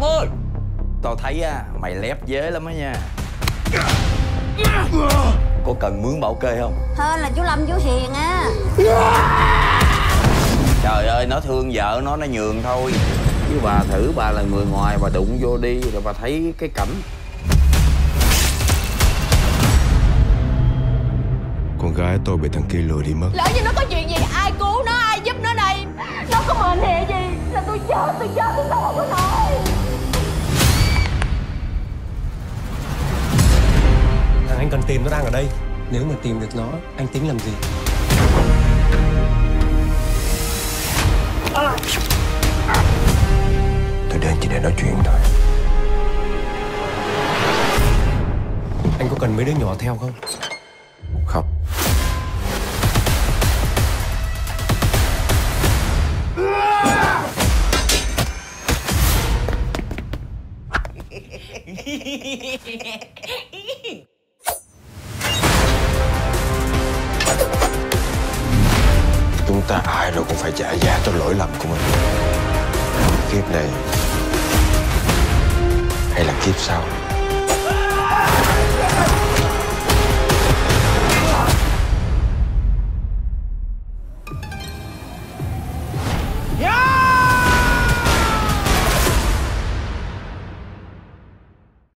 Cẩm ơi! Tao thấy á mày lép dế lắm á nha. Có cần mướn bảo kê không? Hơn là chú Lâm chú Hiền á. Trời ơi nó thương vợ nó nó nhường thôi. Chứ bà thử bà là người ngoài bà đụng vô đi rồi bà thấy cái cảnh. Con gái tôi bị thằng kia lừa đi mất. Lỡ như nó có chuyện gì ai cứu nó ai giúp nó đây? Nó có mệnh hệ gì? Là tôi chết tôi chết tôi đâu có nổi anh cần tìm nó đang ở đây. Nếu mà tìm được nó Anh tính làm gì? Tôi đến chỉ để nói chuyện thôi. Anh có cần mấy đứa nhỏ theo không? Không Chúng ta ai rồi cũng phải trả giá cho lỗi lầm của mình. Kiếp này Hay là kiếp sau?